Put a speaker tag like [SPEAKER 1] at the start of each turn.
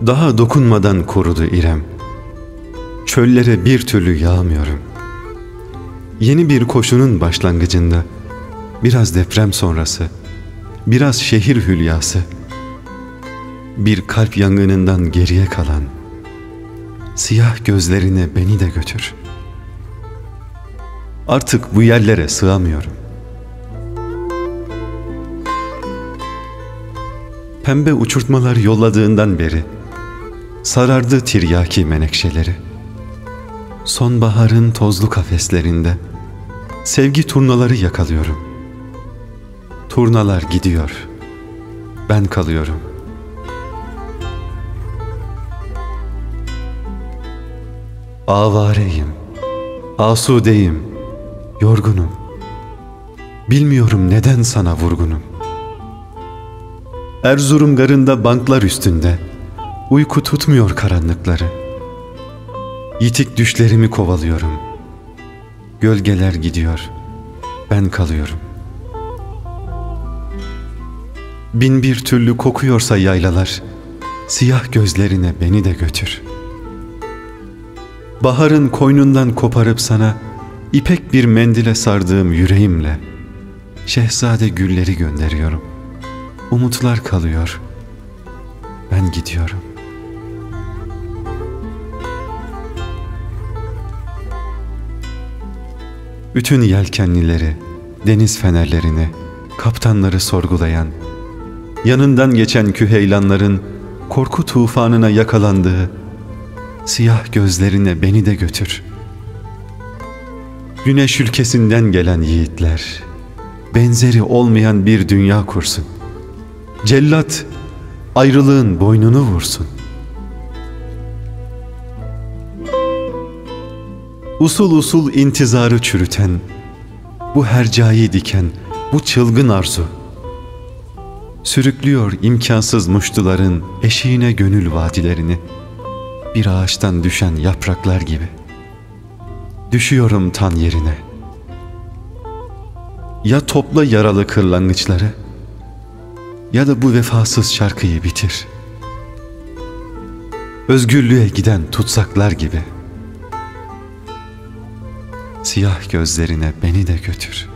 [SPEAKER 1] Daha dokunmadan kurudu İrem. Çöllere bir türlü yağmıyorum. Yeni bir koşunun başlangıcında, biraz deprem sonrası, biraz şehir hülyası, bir kalp yangınından geriye kalan, siyah gözlerine beni de götür. Artık bu yerlere sığamıyorum. Pembe uçurtmalar yolladığından beri sarardı tiryaki menekşeleri. Sonbaharın tozlu kafeslerinde sevgi turnaları yakalıyorum. Turnalar gidiyor. Ben kalıyorum. Avareyim. Asudeyim. Yorgunum. Bilmiyorum neden sana vurgunum. Erzurum garında banklar üstünde uyku tutmuyor karanlıkları. Yitik düşlerimi kovalıyorum. Gölgeler gidiyor. Ben kalıyorum. Bin bir türlü kokuyorsa yaylalar, siyah gözlerine beni de götür. Baharın koynundan koparıp sana ipek bir mendile sardığım yüreğimle şehzade gülleri gönderiyorum. Umutlar kalıyor. Ben gidiyorum. Bütün yelkenlileri, deniz fenerlerini, kaptanları sorgulayan, yanından geçen küheylanların korku tufanına yakalandığı siyah gözlerine beni de götür. Güneş ülkesinden gelen yiğitler, benzeri olmayan bir dünya kursun. Cellat, ayrılığın boynunu vursun. Usul usul intizarı çürüten, bu hercai diken, bu çılgın arzu, sürüklüyor imkansız muştuların eşiğine gönül vadilerini, bir ağaçtan düşen yapraklar gibi. Düşüyorum tan yerine. Ya topla yaralı kırlangıçları, ya da bu vefasız şarkıyı bitir. Özgürlüğe giden tutsaklar gibi. Siyah gözlerine beni de götür.''